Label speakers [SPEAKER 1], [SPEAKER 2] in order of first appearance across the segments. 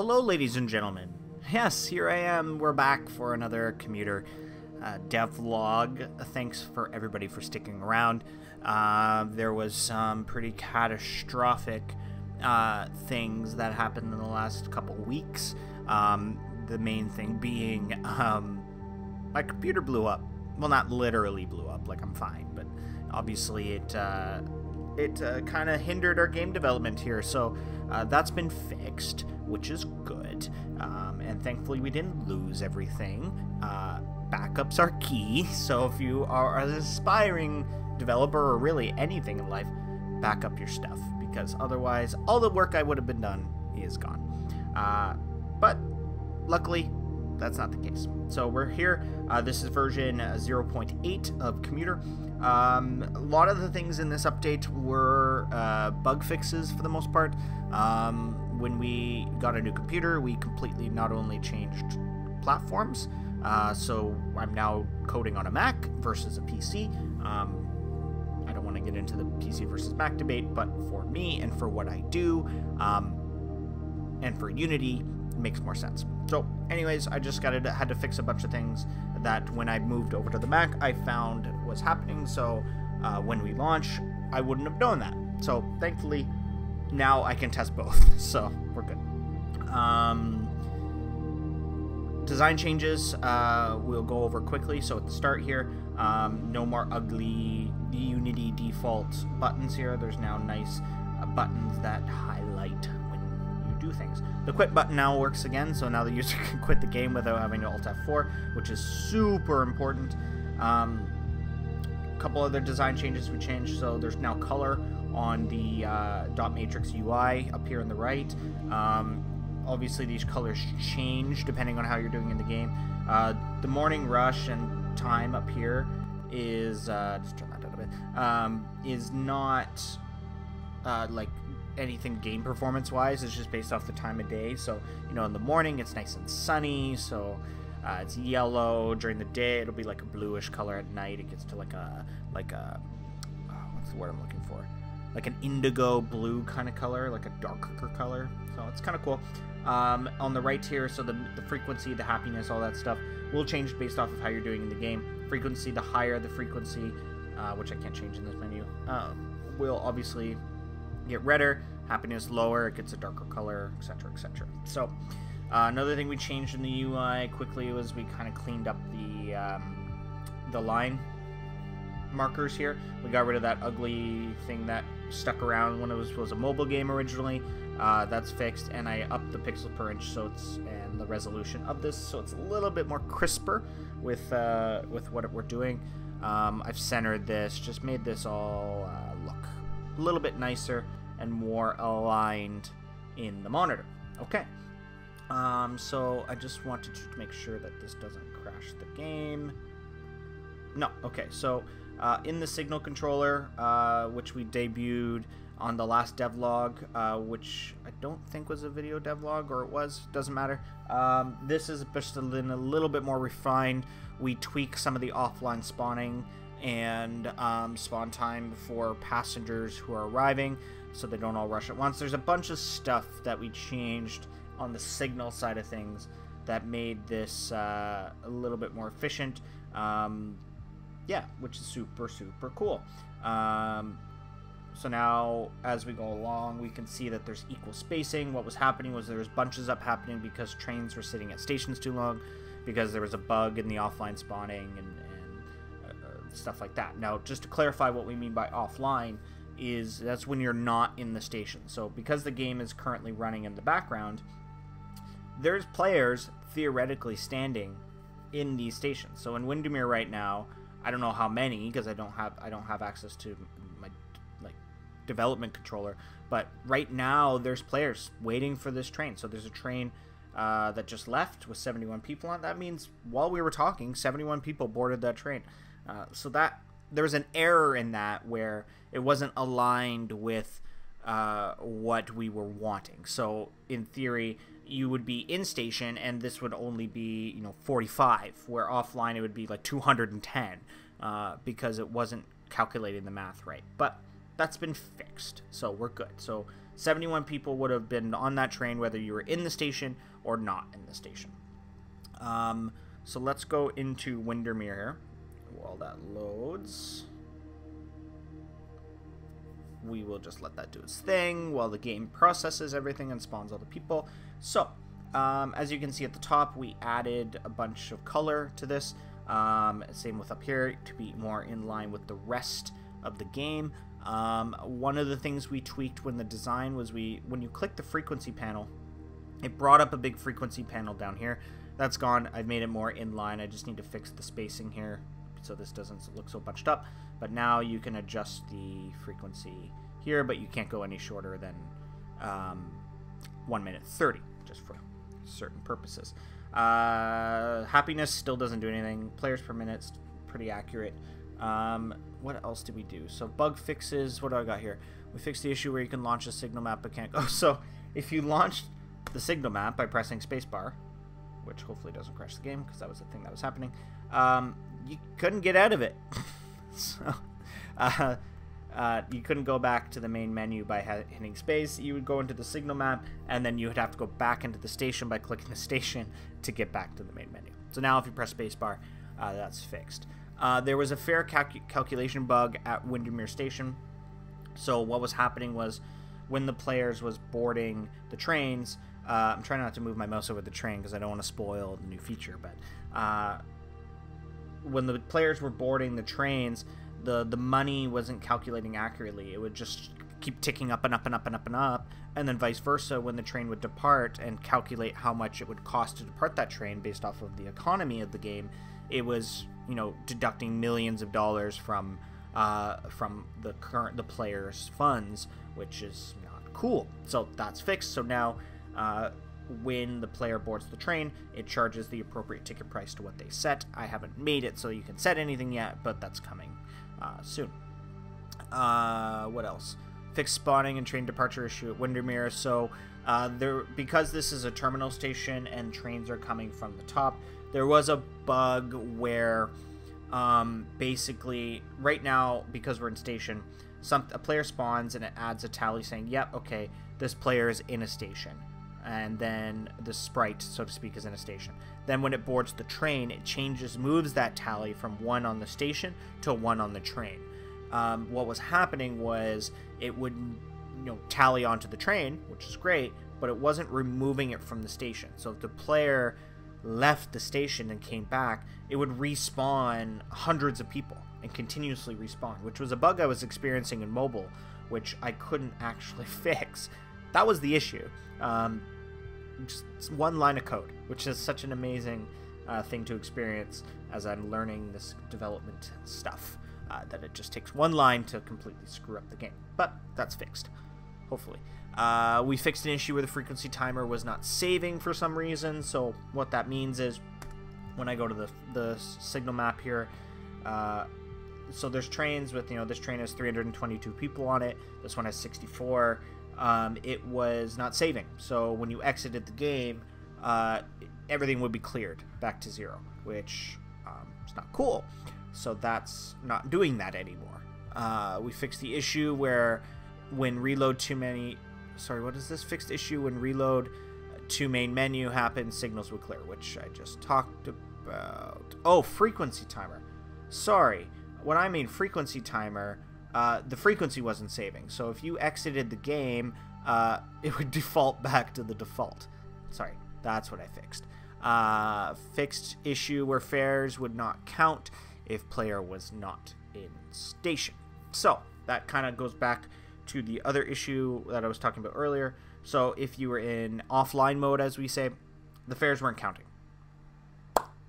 [SPEAKER 1] Hello, ladies and gentlemen. Yes, here I am. We're back for another commuter uh, devlog. Thanks for everybody for sticking around. Uh, there was some pretty catastrophic uh, things that happened in the last couple weeks. Um, the main thing being um, my computer blew up. Well, not literally blew up, like I'm fine, but obviously it uh, it uh, kind of hindered our game development here. So uh, that's been fixed, which is good. Um, and thankfully, we didn't lose everything. Uh, backups are key. So if you are an aspiring developer or really anything in life, back up your stuff because otherwise, all the work I would have been done is gone. Uh, but luckily, that's not the case. So we're here. Uh, this is version 0.8 of Commuter. Um, a lot of the things in this update were uh, bug fixes for the most part. Um, when we got a new computer, we completely not only changed platforms, uh, so I'm now coding on a Mac versus a PC. Um, I don't want to get into the PC versus Mac debate, but for me and for what I do, um, and for Unity, it makes more sense. So, anyways, I just got to had to fix a bunch of things that when I moved over to the Mac, I found was happening. So, uh, when we launch, I wouldn't have known that. So, thankfully, now I can test both. So, we're good. Um, design changes uh, we'll go over quickly. So, at the start here, um, no more ugly Unity default buttons here. There's now nice uh, buttons that highlight do things. The quit button now works again, so now the user can quit the game without having to Alt F4, which is super important. Um, a couple other design changes we changed, so there's now color on the uh, dot matrix UI up here on the right. Um, obviously, these colors change depending on how you're doing in the game. Uh, the morning rush and time up here is uh, just turn that down a bit. Um, is not uh, like anything game performance wise. It's just based off the time of day. So, you know, in the morning it's nice and sunny, so uh, it's yellow. During the day it'll be like a bluish color. At night it gets to like a like a oh, what's the word I'm looking for? Like an indigo blue kind of color, like a darker color. So it's kind of cool. Um, on the right here, so the, the frequency, the happiness, all that stuff will change based off of how you're doing in the game. Frequency, the higher the frequency, uh, which I can't change in this menu, uh, will obviously get redder, happiness lower, it gets a darker color, etc., etc. So, uh, another thing we changed in the UI quickly was we kind of cleaned up the um, the line markers here. We got rid of that ugly thing that stuck around when it was was a mobile game originally. Uh, that's fixed, and I upped the pixel per inch so it's and the resolution of this so it's a little bit more crisper with uh, with what we're doing. Um, I've centered this, just made this all uh, a little bit nicer and more aligned in the monitor. Okay. Um, so I just wanted to make sure that this doesn't crash the game. No, okay. So uh, in the signal controller, uh, which we debuted on the last devlog, uh, which I don't think was a video devlog, or it was, doesn't matter. Um, this is just a, a little bit more refined. We tweak some of the offline spawning and um, spawn time for passengers who are arriving so they don't all rush at once. There's a bunch of stuff that we changed on the signal side of things that made this uh, a little bit more efficient. Um, yeah, which is super, super cool. Um, so now, as we go along, we can see that there's equal spacing. What was happening was there was bunches up happening because trains were sitting at stations too long, because there was a bug in the offline spawning and, stuff like that. Now, just to clarify what we mean by offline, is that's when you're not in the station. So because the game is currently running in the background, there's players theoretically standing in these stations. So in Windermere right now, I don't know how many because I don't have I don't have access to my like development controller. But right now there's players waiting for this train. So there's a train uh, that just left with 71 people on. That means while we were talking, 71 people boarded that train. Uh, so that there was an error in that where it wasn't aligned with uh, what we were wanting. So in theory, you would be in station, and this would only be you know 45, where offline it would be like 210 uh, because it wasn't calculating the math right. But that's been fixed. So we're good. So 71 people would have been on that train whether you were in the station or not in the station. Um, so let's go into Windermere here while that loads. We will just let that do its thing while the game processes everything and spawns all the people. So, um, as you can see at the top, we added a bunch of color to this. Um, same with up here to be more in line with the rest of the game. Um, one of the things we tweaked when the design was we when you click the frequency panel, it brought up a big frequency panel down here. That's gone. I've made it more in line. I just need to fix the spacing here so this doesn't look so bunched up. But now you can adjust the frequency here, but you can't go any shorter than um, 1 minute 30, just for certain purposes. Uh, happiness still doesn't do anything. Players per minute's pretty accurate. Um, what else did we do? So bug fixes. What do I got here? We fixed the issue where you can launch a signal map but can't go. So if you launched the signal map by pressing spacebar, which hopefully doesn't crash the game because that was the thing that was happening, um, you couldn't get out of it. so uh, uh, you couldn't go back to the main menu by hitting space. You would go into the signal map, and then you would have to go back into the station by clicking the station to get back to the main menu. So now if you press spacebar, uh, that's fixed. Uh, there was a fare calculation bug at Windermere Station. So what was happening was when the players was boarding the trains, uh, I'm trying not to move my mouse over the train because I don't want to spoil the new feature, but uh, when the players were boarding the trains, the the money wasn't calculating accurately. It would just keep ticking up and up and up and up and up, and then vice versa when the train would depart and calculate how much it would cost to depart that train based off of the economy of the game. It was you know deducting millions of dollars from uh, from the current the players' funds, which is not cool. So that's fixed. So now. Uh, when the player boards the train, it charges the appropriate ticket price to what they set. I haven't made it so you can set anything yet, but that's coming uh, soon. Uh, what else? Fixed spawning and train departure issue at Windermere. So uh, there, because this is a terminal station and trains are coming from the top, there was a bug where um, basically right now because we're in station, some a player spawns and it adds a tally saying, "Yep, okay, this player is in a station." And then the sprite, so to speak, is in a station. Then when it boards the train, it changes, moves that tally from one on the station to one on the train. Um, what was happening was it would, you know, tally onto the train, which is great, but it wasn't removing it from the station. So if the player left the station and came back, it would respawn hundreds of people and continuously respawn, which was a bug I was experiencing in mobile, which I couldn't actually fix. That was the issue. Um, just one line of code, which is such an amazing uh, thing to experience as I'm learning this development stuff. Uh, that it just takes one line to completely screw up the game. But that's fixed, hopefully. Uh, we fixed an issue where the frequency timer was not saving for some reason. So what that means is when I go to the, the signal map here, uh, so there's trains with, you know, this train has 322 people on it. This one has 64 um, it was not saving. So when you exited the game, uh, everything would be cleared back to zero, which um, is not cool. So that's not doing that anymore. Uh, we fixed the issue where when reload too many. Sorry, what is this fixed issue? When reload to main menu happens, signals would clear, which I just talked about. Oh, frequency timer. Sorry. When I mean frequency timer, uh, the frequency wasn't saving. So if you exited the game, uh, it would default back to the default. Sorry, that's what I fixed. Uh, fixed issue where fares would not count if player was not in station. So that kind of goes back to the other issue that I was talking about earlier. So if you were in offline mode, as we say, the fares weren't counting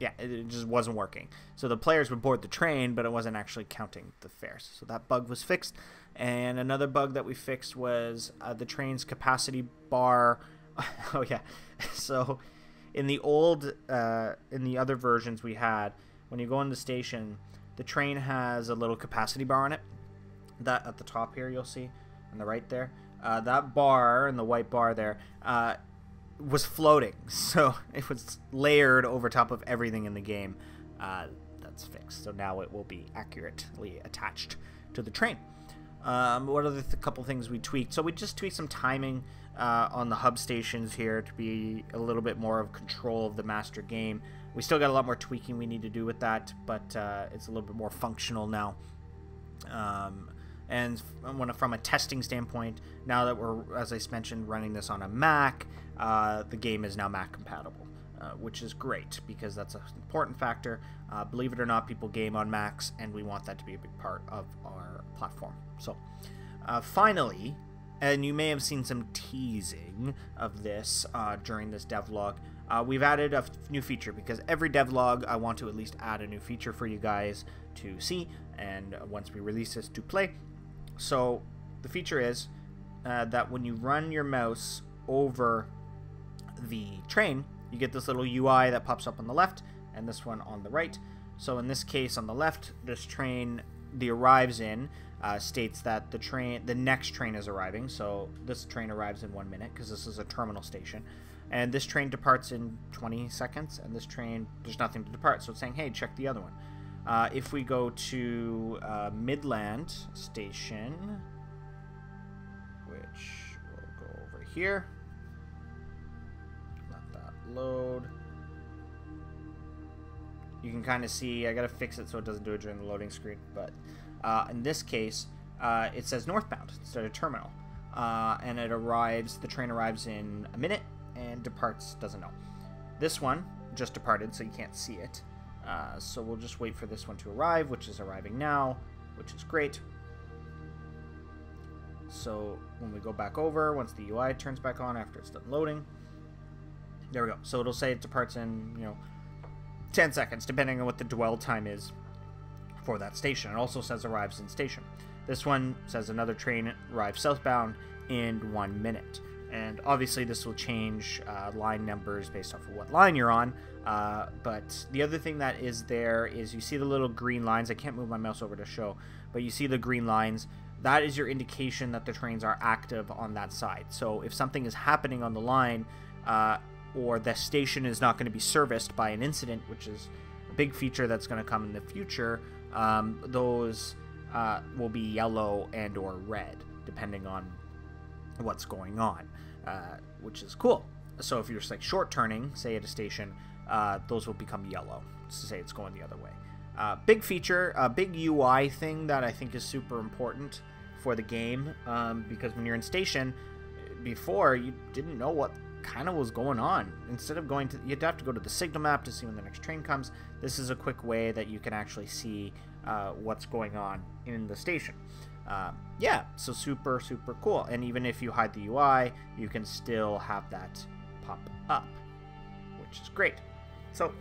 [SPEAKER 1] yeah, it just wasn't working. So the players would board the train, but it wasn't actually counting the fares. So that bug was fixed. And another bug that we fixed was uh, the train's capacity bar. oh yeah, so in the old, uh, in the other versions we had, when you go in the station, the train has a little capacity bar on it. That at the top here you'll see, on the right there. Uh, that bar and the white bar there, uh, was floating, so it was layered over top of everything in the game. Uh, that's fixed, so now it will be accurately attached to the train. Um, what are the th- couple things we tweaked? So we just tweaked some timing uh, on the hub stations here to be a little bit more of control of the master game. We still got a lot more tweaking we need to do with that, but uh, it's a little bit more functional now. Um, and from a testing standpoint, now that we're, as I mentioned, running this on a Mac, uh, the game is now Mac compatible. Uh, which is great because that's an important factor. Uh, believe it or not, people game on Macs, and we want that to be a big part of our platform. So, uh, finally, and you may have seen some teasing of this uh, during this devlog. Uh, we've added a new feature because every devlog I want to at least add a new feature for you guys to see, and once we release this to play. So the feature is that when you run your mouse over the train, you get this little UI that pops up on the left and this one on the right. So in this case, on the left, this train the arrives in uh, states that the train, the next train is arriving. So this train arrives in one minute because this is a terminal station, and this train departs in 20 seconds. And this train, there's nothing to depart, so it's saying, hey, check the other one. Uh, if we go to uh, Midland Station, which we'll go over here let that load. You can kind of see, I gotta fix it so it doesn't do it during the loading screen, but uh, in this case, uh, it says northbound instead of terminal. Uh, and it arrives, the train arrives in a minute and departs, doesn't know. This one just departed, so you can't see it. Uh, so we'll just wait for this one to arrive, which is arriving now, which is great. So when we go back over, once the UI turns back on after it's done loading, there we go. So it'll say it departs in, you know, 10 seconds, depending on what the dwell time is for that station. It also says arrives in station. This one says another train arrives southbound in one minute. And obviously, this will change uh, line numbers based off of what line you're on. Uh, but the other thing that is there is you see the little green lines. I can't move my mouse over to show, but you see the green lines. That is your indication that the trains are active on that side. So if something is happening on the line, uh, or the station is not going to be serviced by an incident, which is a big feature that's going to come in the future, um, those uh, will be yellow and or red, depending on what's going on, uh, which is cool. So if you're like short turning, say at a station, uh, those will become yellow to say it's going the other way. Uh, big feature, a big UI thing that I think is super important for the game um, because when you're in station, before you didn't know what kind of was going on. Instead of going to, you'd have to go to the signal map to see when the next train comes. This is a quick way that you can actually see uh, what's going on in the station. Uh, yeah, so super, super cool. And even if you hide the UI, you can still have that pop up, which is great. So,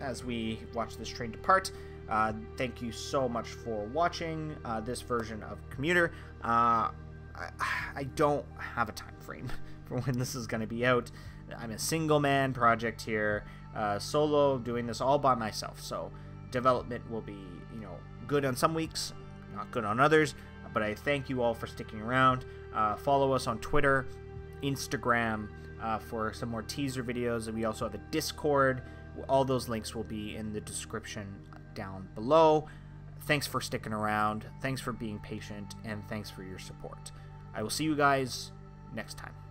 [SPEAKER 1] as we watch this train depart, uh, thank you so much for watching uh, this version of Commuter. Uh, I, I don't have a time frame. for when this is going to be out. I'm a single man project here, uh, solo, doing this all by myself. So development will be, you know, good on some weeks, not good on others. But I thank you all for sticking around. Uh, follow us on Twitter, Instagram uh, for some more teaser videos. And we also have a Discord. All those links will be in the description down below. Thanks for sticking around. Thanks for being patient. And thanks for your support. I will see you guys next time.